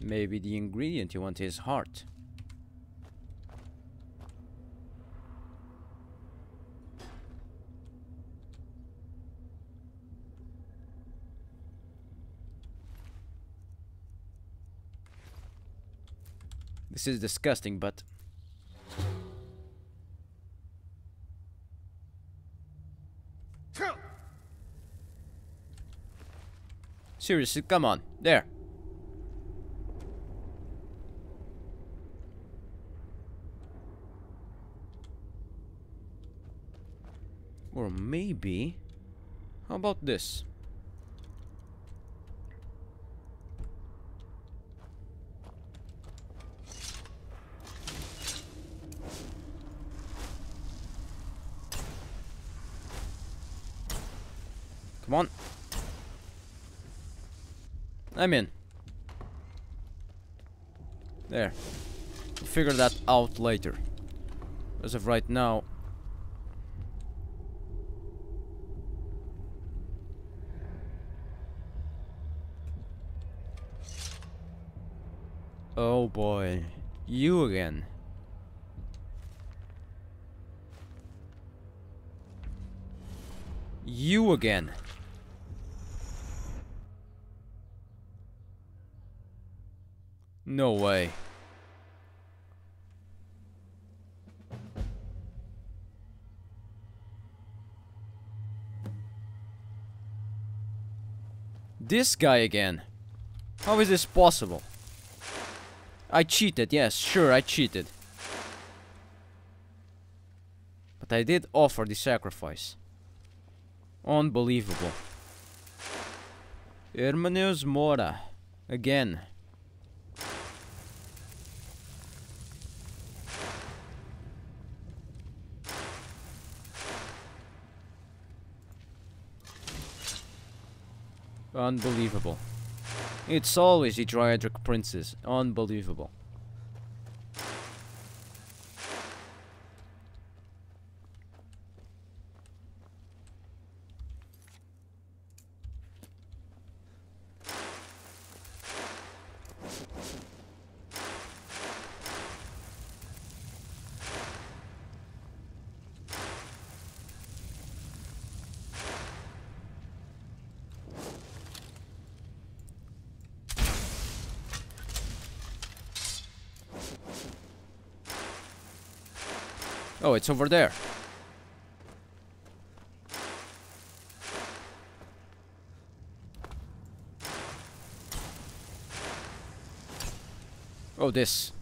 Maybe the ingredient you want is heart. This is disgusting, but... Seriously, come on. There. Or maybe... How about this? Come on. I'm in. There. Figure that out later. As of right now... Oh boy. You again. You again. No way. This guy again. How is this possible? I cheated, yes, sure, I cheated. But I did offer the sacrifice. Unbelievable. Hermaeus Mora. Again. Unbelievable. It's always the Daedric princes. Unbelievable. Oh, it's over there. Oh, this.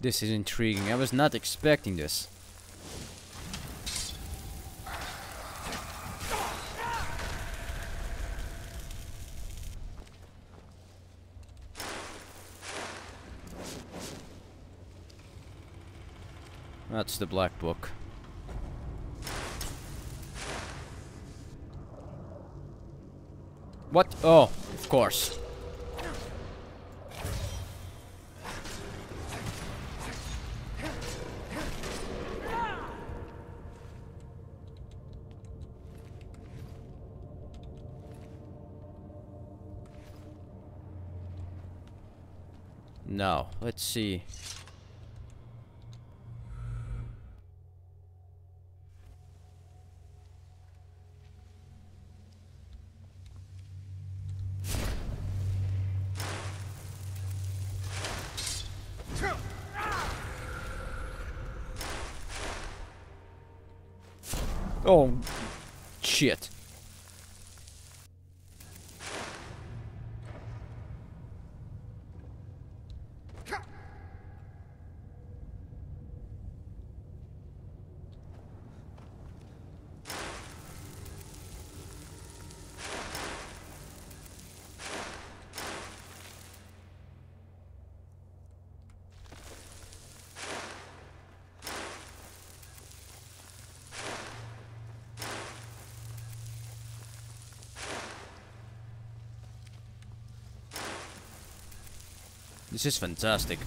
This is intriguing. I was not expecting this. That's the black book. What? Oh, of course. No, let's see. Oh, shit. This is fantastic.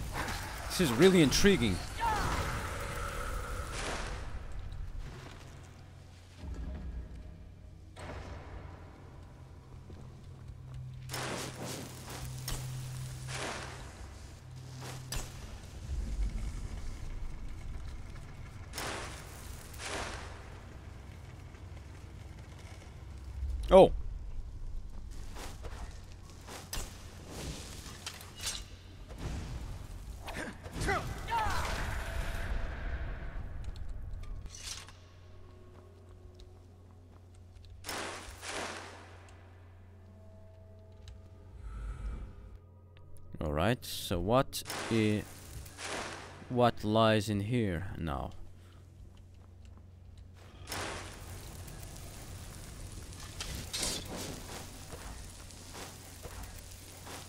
This is really intriguing. Oh. All right. So what i what lies in here now?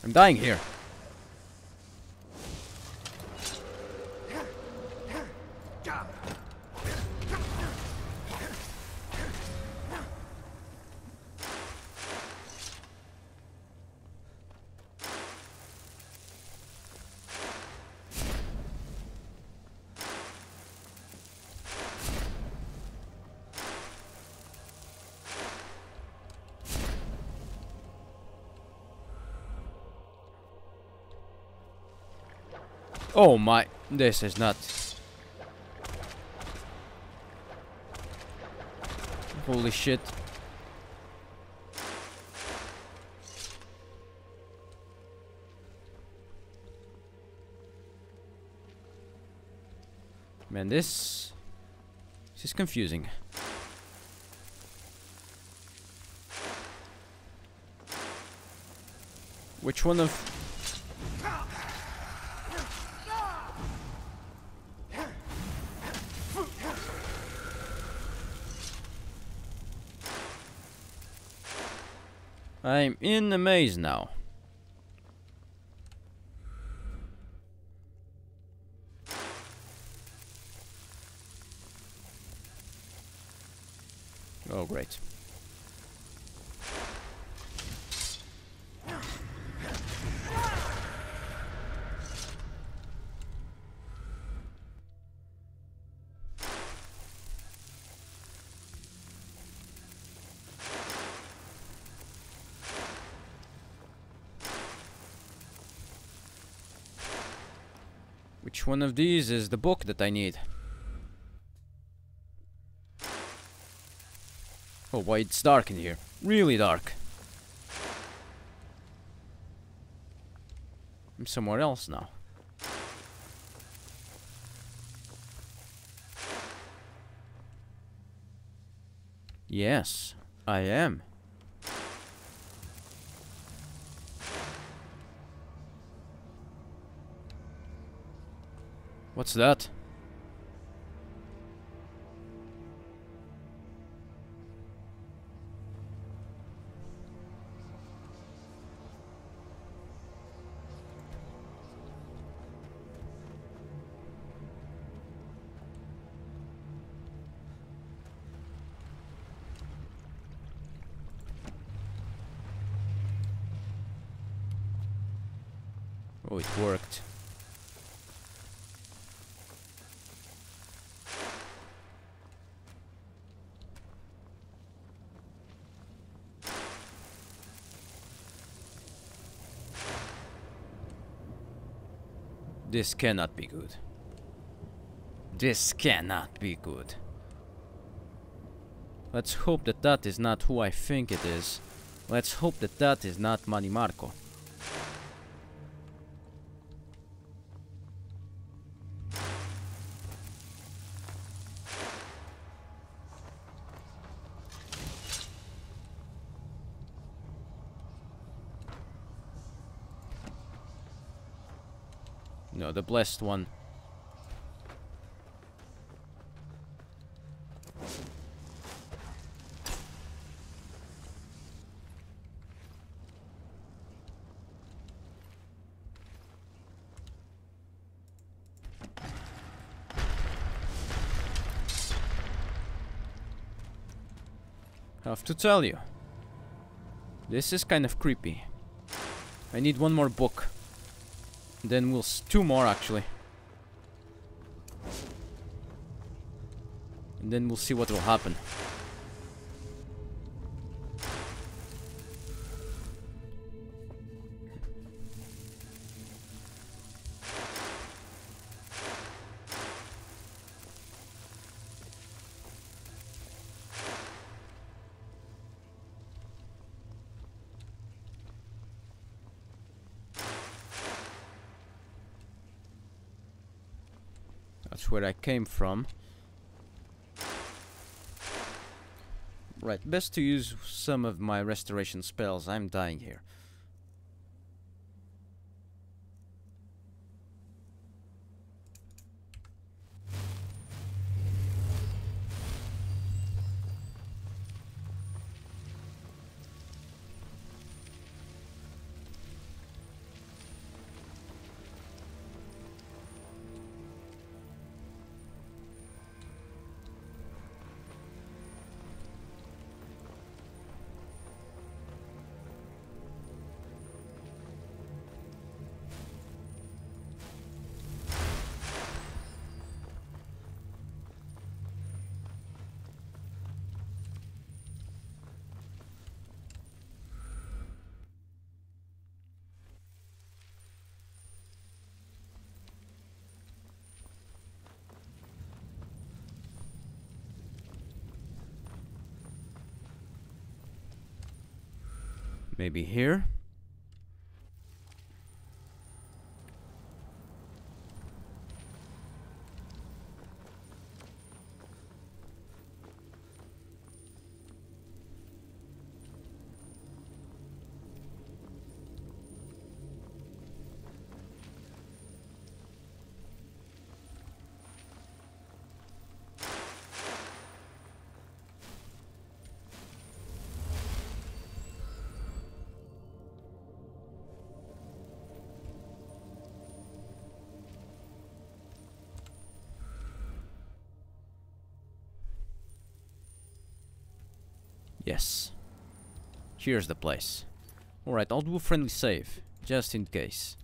I'm dying here. Oh my, this is not. Holy shit. Man, this, this is confusing. Which one of I'm in the maze now. Oh, great. Which one of these is the book that I need? Oh, why it's dark in here. Really dark. I'm somewhere else now. Yes, I am. What's that? Oh, it worked. This cannot be good. This cannot be good. Let's hope that that is not who I think it is. Let's hope that that is not Mannimarco. The blessed one. Have to tell you. This is kind of creepy. I need one more book. Then we'll two more actually. And then we'll see what will happen. Where I came from. Right, best to use some of my restoration spells. I'm dying here. Maybe here? Yes. Here's the place. Alright, I'll do a friendly save, just in case.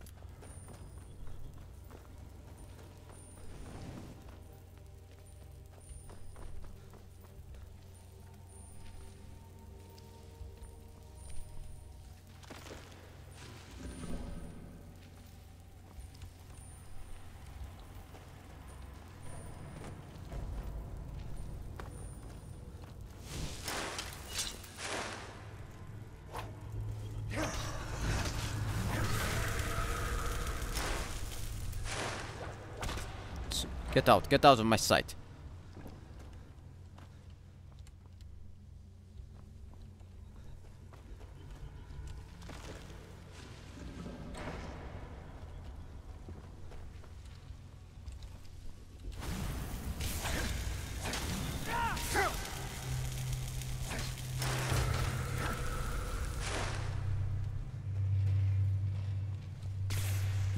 Get out, get out of my sight.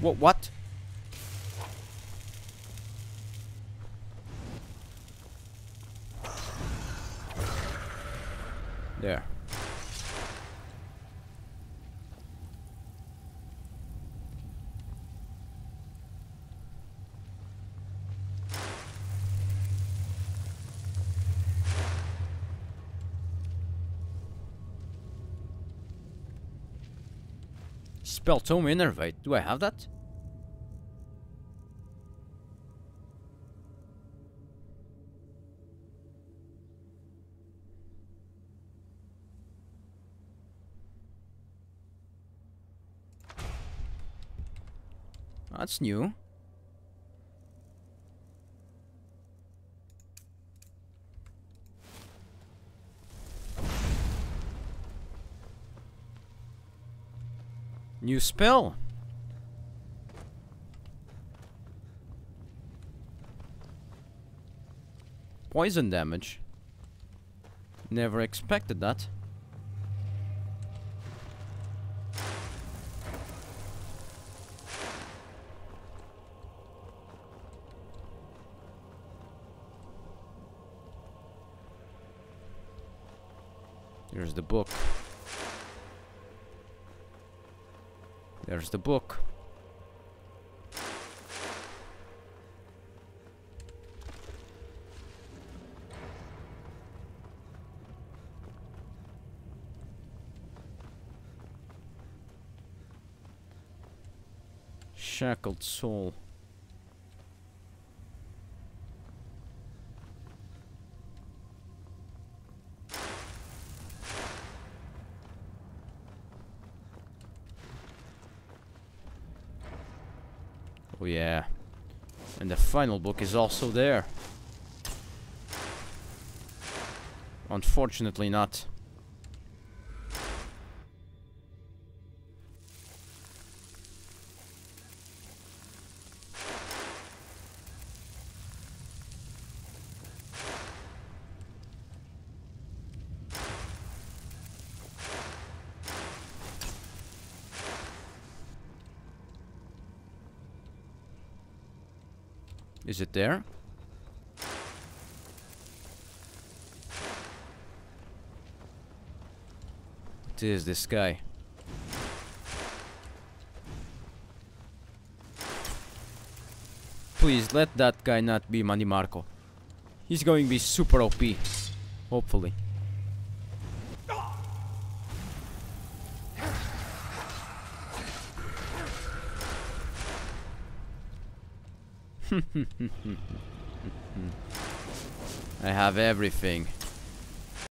What? What? There. Spell Tome Innervate. Do I have that? That's new. New spell. Poison damage. Never expected that. There's the book. There's the book. Shackled soul. Final book is also there. Unfortunately not. Is it there? What is this guy? Please, let that guy not be Mannimarco. He's going to be super OP. Hopefully. I have everything.